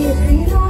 you know.